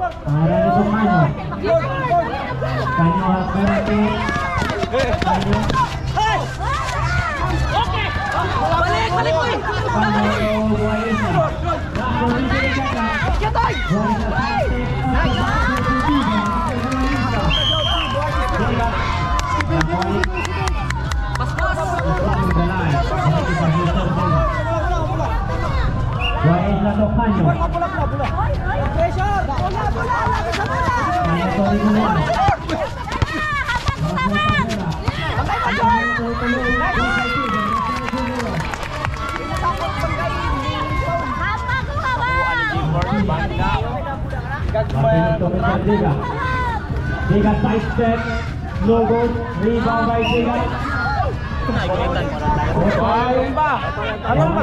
Arahnya semuanya. Banyu Hakimati. Banyu. Oke. Balik, balik, balik. Banyu Buaya. Banyu Buaya. Banyu Buaya. To Kanyo. Pressure! Bola, bola! Lagi sa bola! Kanyo Tori Mulano. Diga. Diga side step. No goal. Rebound by Diga. Ayun ba? Ano ba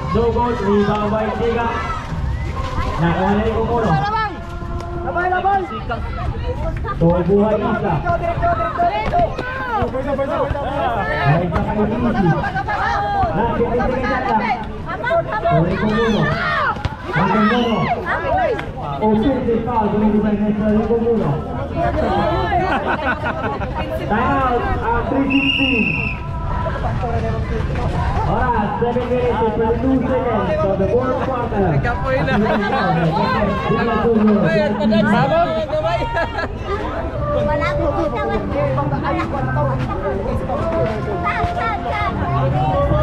Dogon Ibabay Tiga Nakuha yung kumulo Labay! Labay! Labay! Tubuhan yung isa Pwede! Pwede! Ay, kayo easy Nakit yung tingnan lang Tuloy kumulo Ang kumulo Usir si Paul kung hindi may nasa kumulo Down! 316 Alright, second minute produce again. So the world partner. Wala ko kita. Wala ko kita.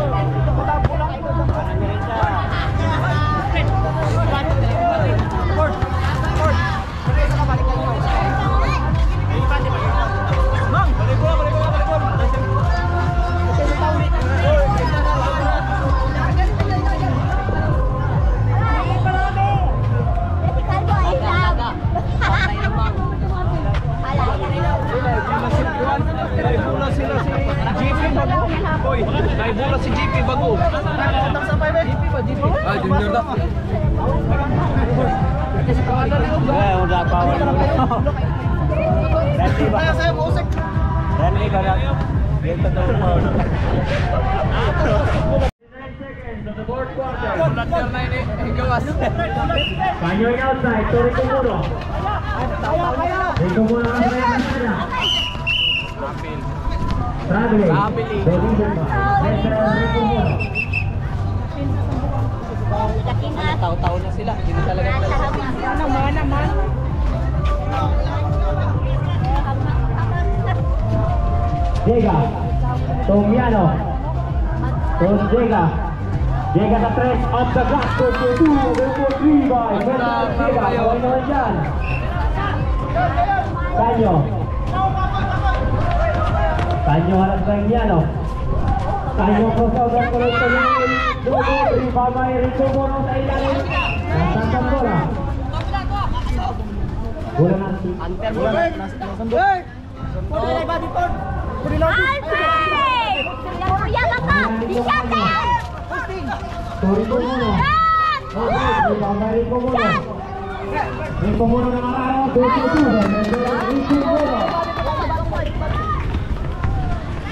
Kaya sa'yo, musik. Ready ka na? Dito daw mo. Kanyo yung outside, Tori Kumuno. Tori Kumuno ang kaya na. Traveling. Traveling. Division ba? Central Tori Kumuno. Tao-tao na sila, hindi talaga llega. Tommiano. Dos llega. Llega da 3, Abda Glasco, 2, Berto Criva, Fernando Llega, Moreno Mangiano. Cagno. Cagno alla Spagnano. Cagno crossover con lo Spagnano. Dove Criva, Maeri, Tomono, Tagliano. La Santa ancora. Bulan nanti. Anter bulan. Bulan. Bulan. Bulan. Bulan. Bulan. Bulan. Bulan. Na. Tori Kumuno. Okay, Rico by Rico Mono. Rico Mono na nakaraw. Go to two. Rico Mono.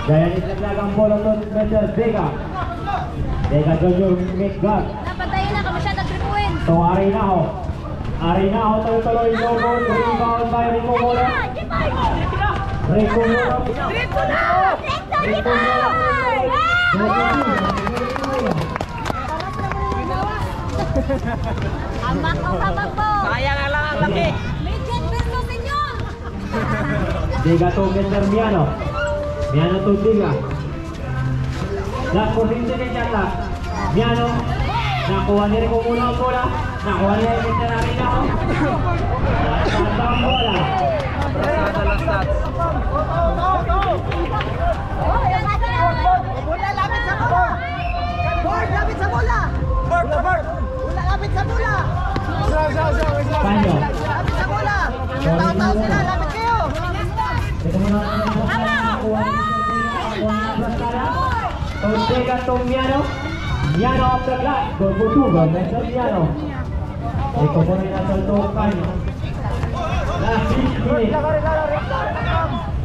Gaya ni Tlaglag ang bola to Mr. Vega. Vega make guard. Napatayin na kami siya na 3 points. So Arinaho. Arinaho tuloy-tuloy no goal. Rebound by Rico Mono. Reko Mola. Reko Mola. Reko Ambak po, ambak. Sayang lang ang Diga to Mr. Miano. Miano to Diga. La corriente que ya. Miano. Nakuha ni Rico muna ang bola. Nakuha ni Mr. Arina. Nasa ang bola. Prasada last stats. Bola, lapit sa bola! Bord, lapit sa bola! Bord, Bord! Bola, lapit sa bola! Panyo. Lapit sa bola! Tao-tao sila, lapit kayo! Ang nakuha Miano off the glass, Golgo Tuba, mezzo Miano. E Copone in assalto Cagno. La Cicchini.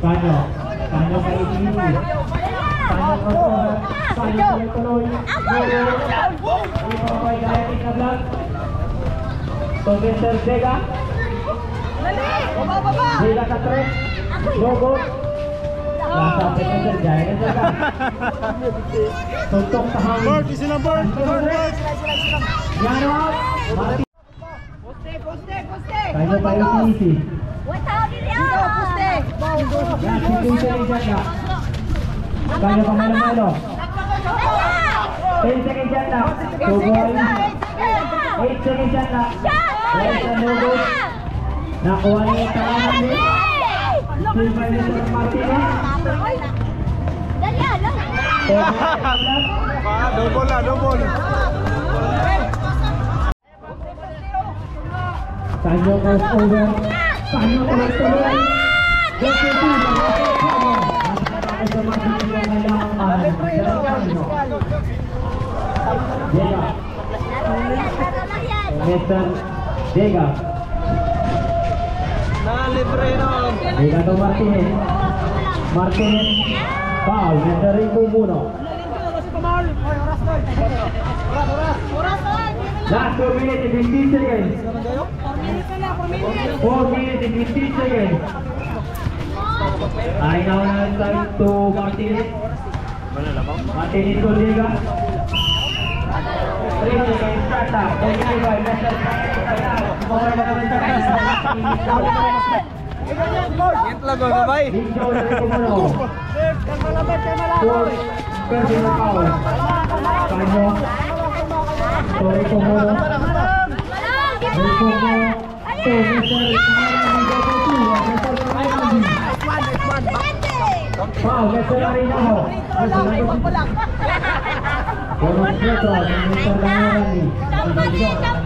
Cagno. Cagno per i Cicchini. Cagno crossover. Cagno diretto noi. Golo. Rico poi Gaetti Cablan. Soventer Zega. Zega K3. Gogo. Nasa Mr. Jaya na Diga. Tuntok sa hangin. Bird, isa lang bird. Bird. Yan out. Mati. Poste, poste, poste! Panyo pa easy. Dito, poste! Yan, situation ni Diga. Panyo pa malo-malo. 10 seconds yan na. Two ball. 8 seconds yan na. Logo. Nakuha niya yung tawanan niya. lah. Tanya-tanya. Dega. Dega. Dale, Breno. Dega to Martinez. Martinez. Foul. Mr. Ringo Muno. Last 4 minutes and 15 seconds. 4 minutes and 15 seconds. Ay, na time to Martinez. Martinez Liga. 3 seconds, start up. Okay, bye. Let's start. Gitla go, babay. Ninja ulit ko muna. Four personal foul. Panyo. Sorry ko muna. Sorry ko Mr. Wow, Mr. Arinaho. Bonus retro ng Mr. Dangarani. Last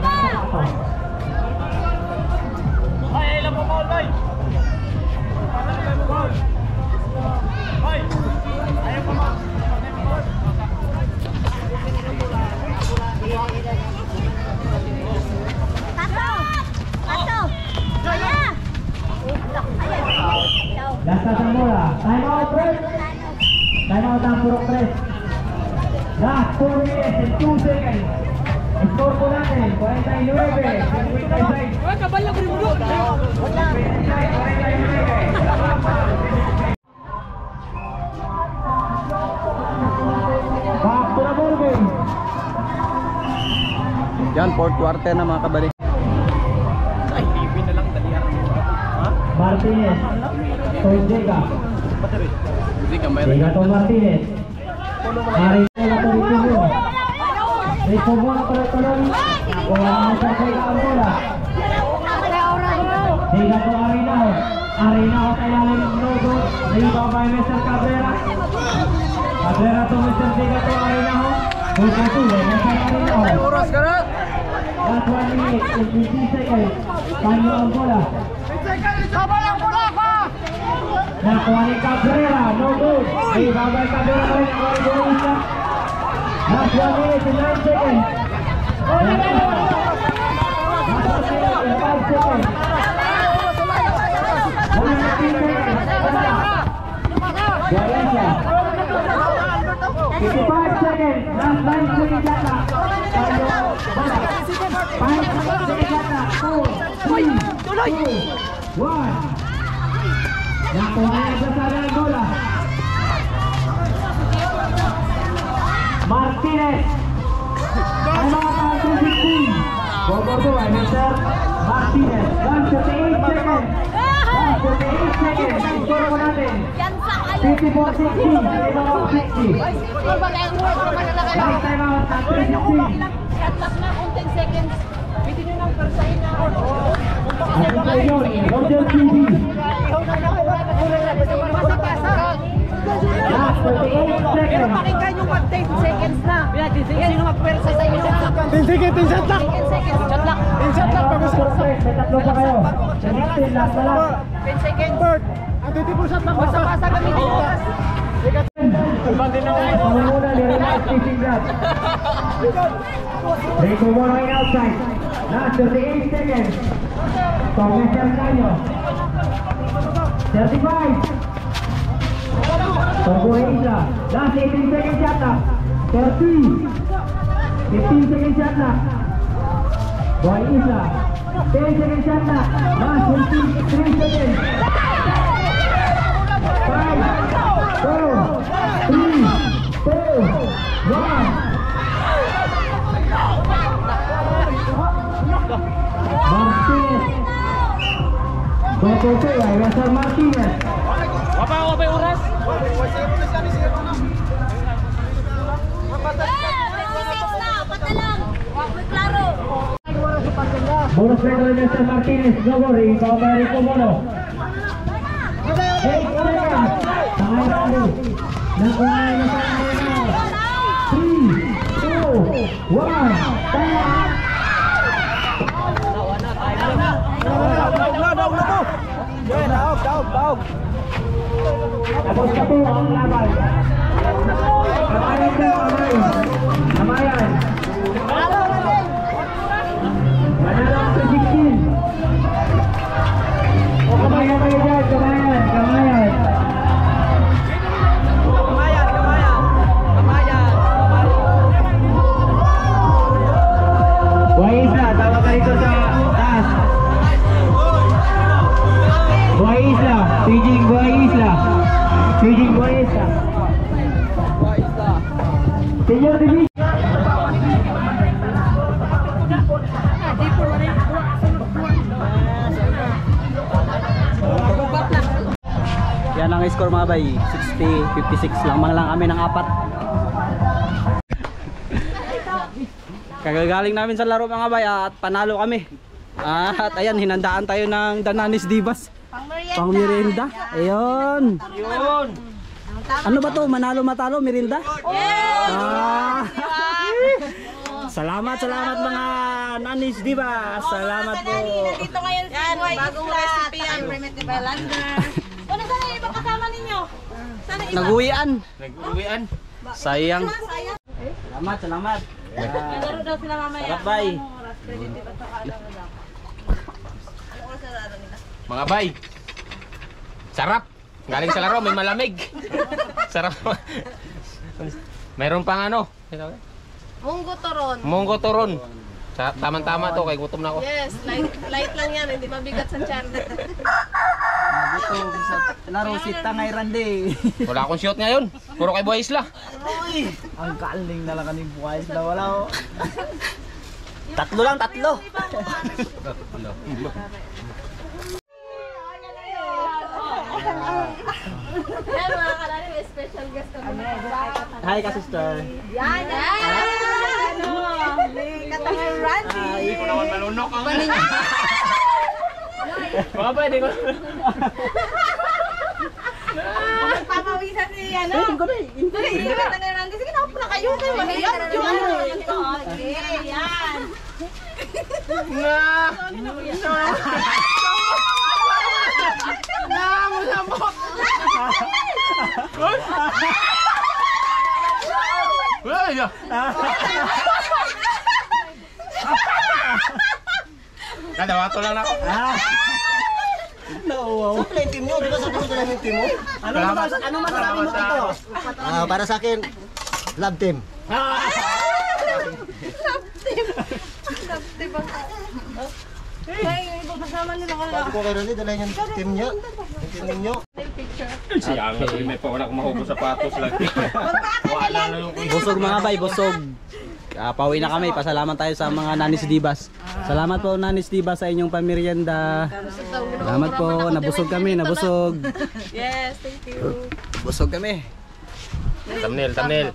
Yan, quarter na mga kabalik. Ay, TV na lang, dalihan. Ha? Martinez. Tonjega. Ka mayroon. Vega to Martinez. Marino na to Rico Muno. Rico Muno tuloy-tuloy. Nakuha naman sa Vega ang bola. Vega to Arinao. Arinao kaya lang yung logo. Rebound by Mr. Cabrera. Cabrera to Mr. Vega to. Arinao. Oras ka na! Last one minute and 15 seconds. Pandu Angola. Nah, Juan Cabrera, no good. Dibangun Cabrera oleh Juan Borussia. Last one minute and 9 seconds. Five seconds, last line to Jaka. Five seconds to get that. Four, three, two, one. Nakuha na sa sana ang bola. Martinez. Ang mga panto 15. Bobordo, I mean sir. Martinez. 138 seconds. 138 seconds. Score mo natin. 54 seconds. 54 seconds. Last time seconds. Pwede nyo nang persahin na. Yun, Roger TV. Last 38 seconds. Pakinggan yung pag 10 seconds na. Sino magpersa sa inyo? 10 seconds, 10 shot lock. 10 seconds. Shot lock. 10 shot lock. Bago sa... Surprise, may tatlo pa kayo. Sa 16, last na lang. 10 seconds. Bert, ang titipul shot lock. Basta-basta gamitin mo. Pangunguna ni Renato Fishing Grab. Rico Moroy outside. Last 38 seconds. Tommy Sercanio. 35. Togo Isla. Last 18 seconds shot clock. 30. 15 seconds shot clock. Boy Isla. 10 seconds shot clock. Last 23 seconds. 5, 4, 3, 2, 1. Bapak ya, rasa mati ya. Bapak, Mono. 3, 2, 1. Daog, daog. Tapos na po ang laban. Kamayan daw, kamay. Kamayan. Isla, Pidging Buhay Isla. Buhay Isla. Senior Division. Yan ang score mga bay. 60, 56 lang lang kami ng apat. Kagagaling namin sa laro mga bay at panalo kami. At ayan, hinandaan tayo ng Dananis Divas. Pang merienda. Ayun. Ayun. Ano ba to? Manalo matalo merienda? Ah. salamat, salamat mga Nanis Divas. Salamat po. Dito ngayon si Boy Bagong recipe yan. Primitive Islander. Ano sana yung ibang kasama ninyo? Naguwian. Naguwian. Sayang. Salamat, salamat. Laro daw sila mamaya. Sarap. Anong oras? Primitive at saka ano. Anong oras na laro nila? Mga bay. Sarap. Galing sa laro, may malamig. Sarap. Mayroon pang ano? Munggo Toron. Munggo turon. Sa tama-tama to, kay gutom na ako. Yes, light, light lang yan. Hindi mabigat sa tiyan. Ito sa laro si Tangay Rande. Wala akong shoot ngayon. Puro kay Buhay Isla. Ang kaling na lang kaning buhay na wala oh. tatlo lang, tatlo. Yan mga kalari, may special guest kami. Hi ka sister. Yan! Yan! Ano? Katangan Randy. Hindi ko naman malunok ang Mga di ko. Pamawisan ni ano? Dali, hindi ka tangan Randy. Sige, naupo na kayo. Kayo, mahiyap. Okay, yan. Na! Na! Ay! Kadawato lang ako. No, wow. Ano yung team nyo? Di ba yung team mo? Ano mas ano masasabi mo dito? Ah, para sa akin, love team. Ay, yung ibang kasama nila ka Sabi ko kay Ronnie, dala yung team niya. Yung team ninyo. Siya ang may pa wala akong mahubos sapatos lagi. Wala na yung Busog mga bay, busog. Ah, pauwi na kami. Pasalamat tayo sa mga Nanis Divas. Salamat po Nanis Divas sa inyong pamerienda. Salamat po. Nabusog kami, nabusog. Yes, thank you. Busog kami. Thumbnail, thumbnail.